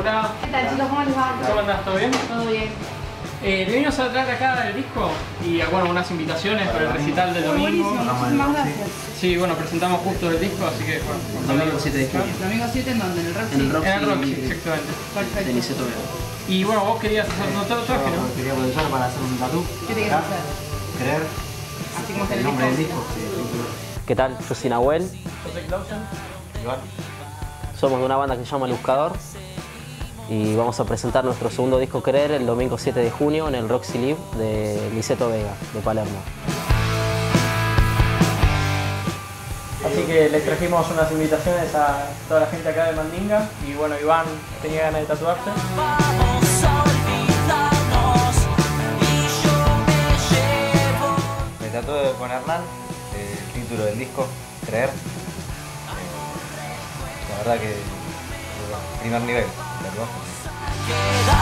Hola. ¿Qué tal chicos? ¿Cómo les va? ¿Cómo andás? ¿Todo bien? Todo bien. Eh, venimos a traer acá el disco y bueno, unas invitaciones para el recital del domingo. Buenísimo, muchísimas gracias. Sí, bueno, presentamos justo el disco, así que bueno. Domingo hablar. 7 de junio. Domingo 7 en donde, en el Roxy. En el Roxy. En el Roxy, exactamente. Perfecto. Y bueno, vos querías hacer un tatuaje, ¿no? Quería aprovechar para hacer un tatu. ¿Qué te quieres Acá, hacer? Creer Así como está el nombre del disco. disco. ¿Qué tal? Yo soy Nahuel, Yo soy Clausen. Igual. somos de una banda que se llama El Buscador y vamos a presentar nuestro segundo disco Querer el domingo 7 de junio en el Roxy Live de Liceto Vega, de Palermo. Así que les trajimos unas invitaciones a toda la gente acá de Mandinga y bueno, Iván tenía ganas de tatuarse. Me tatué con Hernán, eh, el título del disco, Creer. Eh, La verdad que primer nivel, hasta.